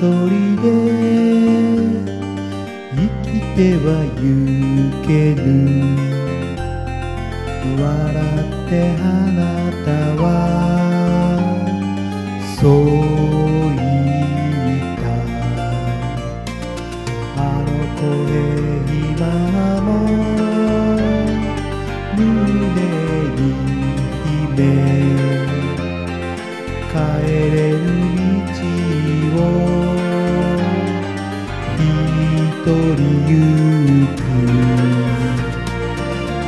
人で生きてはゆける笑ってあなたはそうりゆく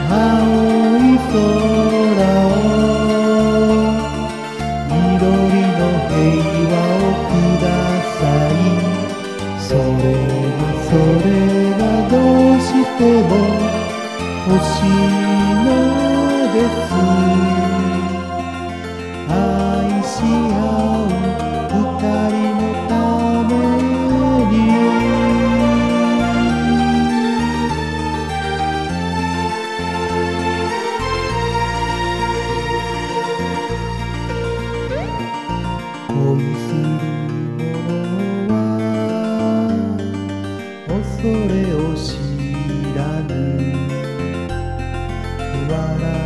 青い空を緑の平和をください。それはそれがどうしても欲しいのです。what I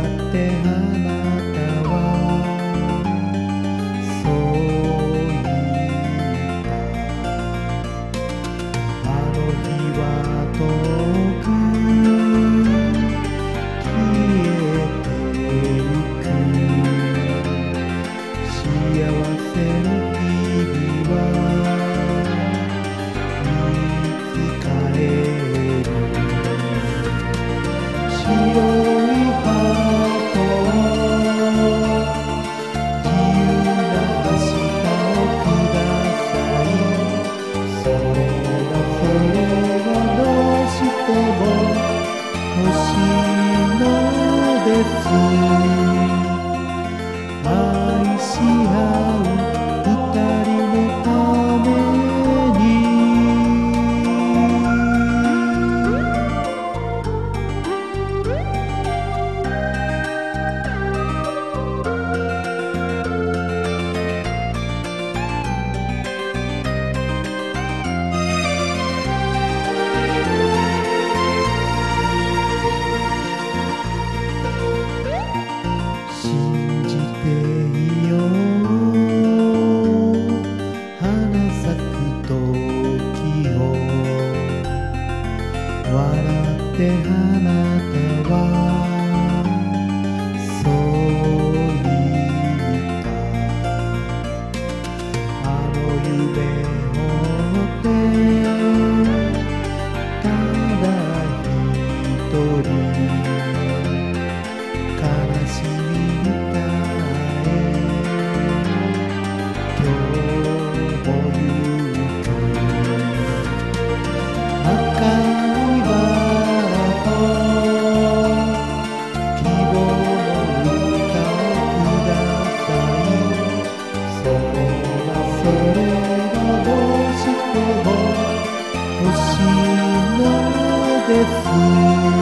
てあなたはです